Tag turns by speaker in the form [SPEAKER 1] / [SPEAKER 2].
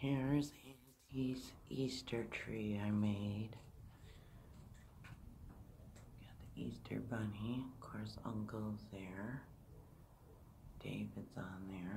[SPEAKER 1] Here's Auntie's Easter tree I made. Got the Easter bunny. Of course, Uncle's there. David's on there.